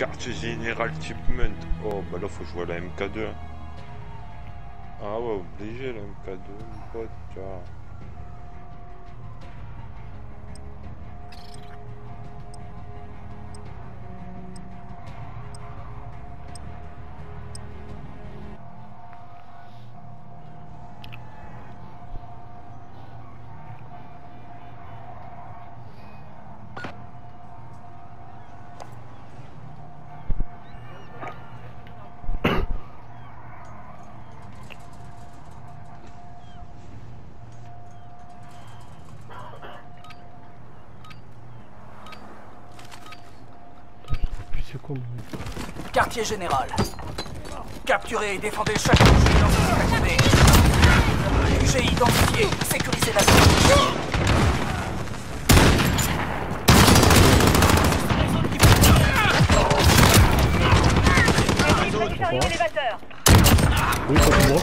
Quartier général Chipment. Oh, bah là, faut jouer à la MK2. Ah ouais, obligé la MK2, mon pote, Quartier général. Capturez et défendez chaque QG dans ce. QG identifié. Sécurisez la zone. Salut élévateur Oui, ça c'est moi.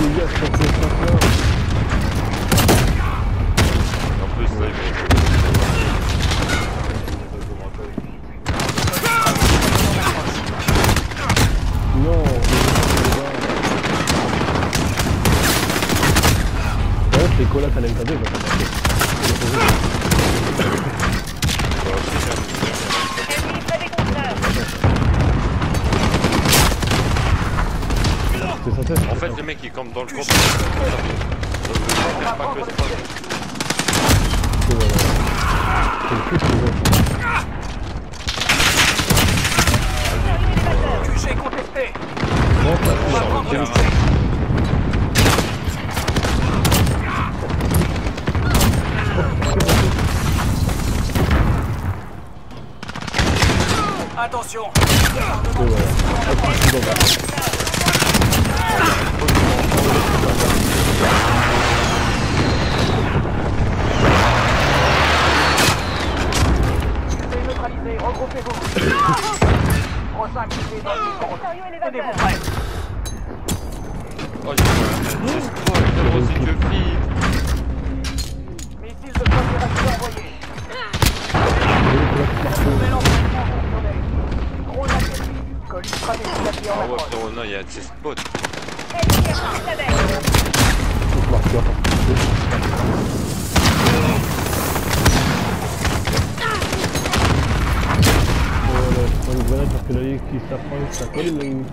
Les gars, ça fait pas peur. En plus, là, va Non, mais c'est pas. Ouais, c'est Colas à la MKB, va pas passer. Ennemi près des censé être. En fait, les mecs ils campent dans le compte. On va neutralisé. Regroupez-vous. Dans le prêts. Oh, j'ai pas un escroc, il aussi que fille. Missile ces spots. Ennemi à citadelle Faut marqueur. Voilà, je prends une grenade parce que là, qui s'approche, ça colle, mais une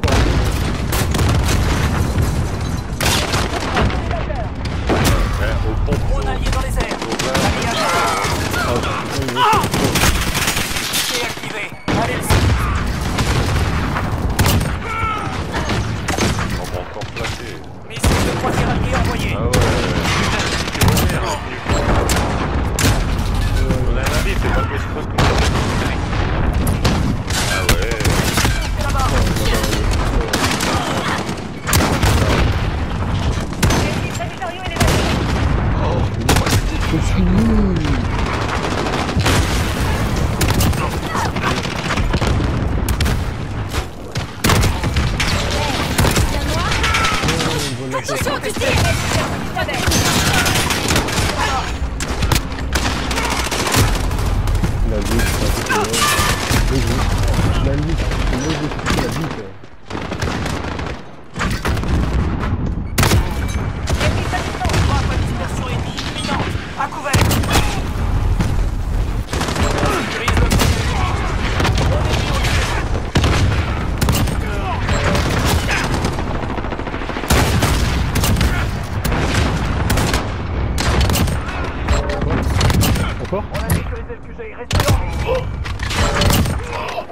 On a sécurisé le QG, restez là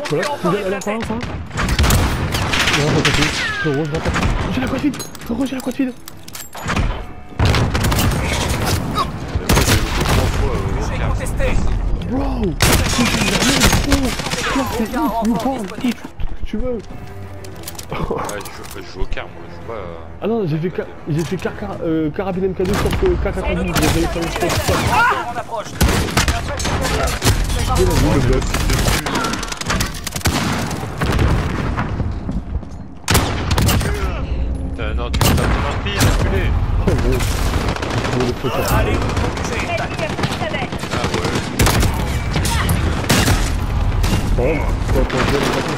Voilà, elle a encore un point j'ai la quad vide, j'ai la quad vide Bro! Tu veux? Ouais, je, joue au car, moi, je joue pas. euh, Ah non, j'ai fait, ca- j'ai fait car, car, euh, carabine MK2 sauf que K92, j'ai fait le. Renfort en approche. Le bloc. Euh, non, tu enculé Oh gros. Je voulais le foutre. Allez. Ah ouais. Bon, quand on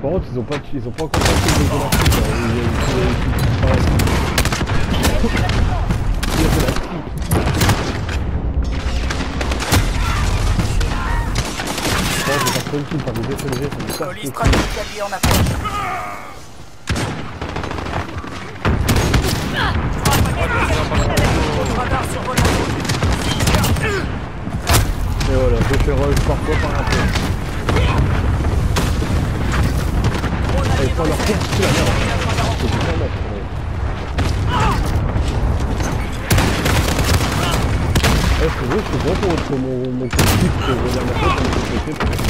Par contre, ils ont pas, ils ont pas encore passé je vais prendre une kill par des SMG, ça me casse Police les couilles. stratégique alliée en approche. Radar sur votre Et voilà, je fais rush parfois par un peu. drone Et allié pas dans leur les faire, airs. c'est la merde. Faut pas mettre, ouais. Eh, c'est vrai, retrouver mon, mon collectif que je d'appeler comme je petit petit.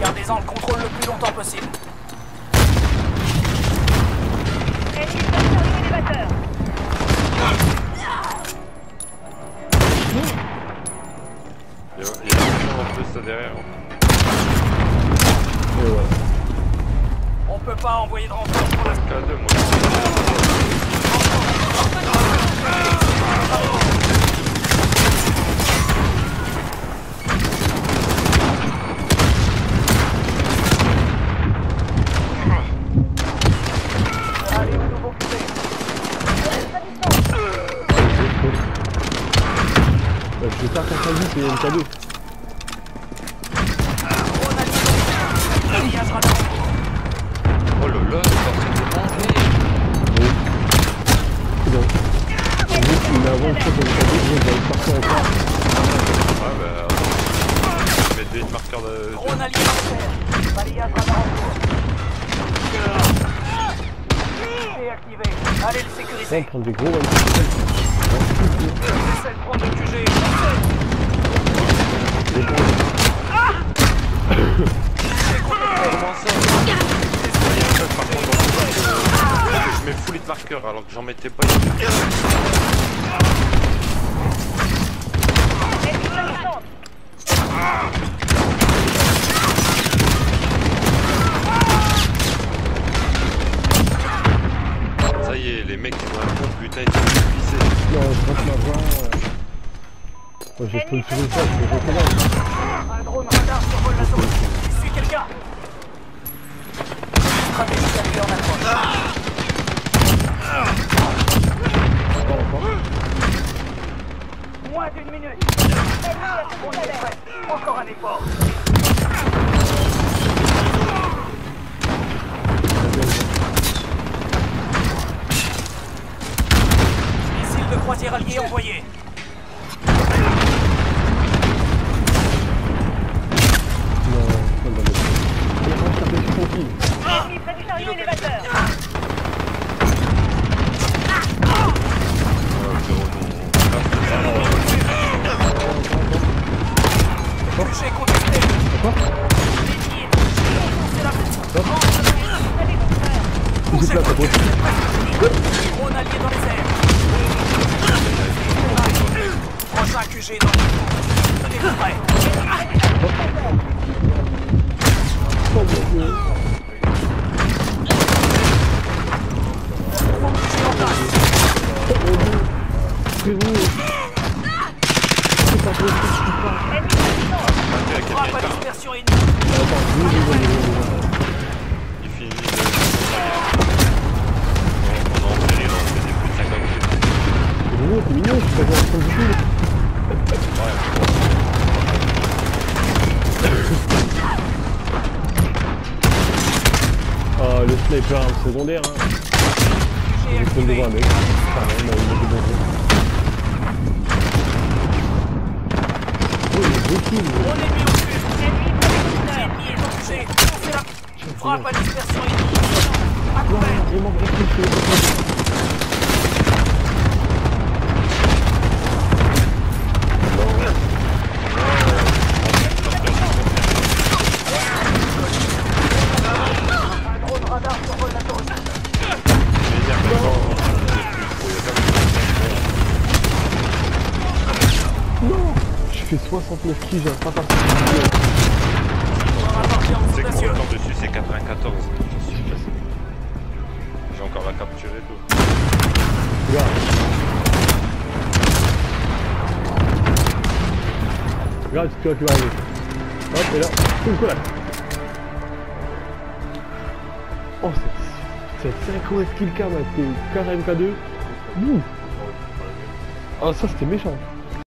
Gardez-en le contrôle le plus longtemps possible. Ça Par contre, dans- Je mets full hit marqueur alors que j'en mettais pas. Ennemi Moi, j'ai le sur recommence. Un drone radar survole la zone. Il suit quelqu'un. En approche. Moins d'une minute. On est prêt. Encore un effort. Missile de croisière allié envoyé. Sniper arme secondaire, hein. J'ai devant un activé. mec. Eu Oh, il est beaucoup, On est mis au. Ennemi. Frappe à dispersion. À couvert. il manque. 69 kills, j'ai un pas en C'est mon station. record dessus c'est 94. Je suis passé. J'ai encore la capturé tout. Regarde. Regarde ce que tu vas arriver. Hop, et là, une collade. Oh, cette, cette synchro skill cam avec tes KRMK2. Ouh. Ah, ça c'était méchant.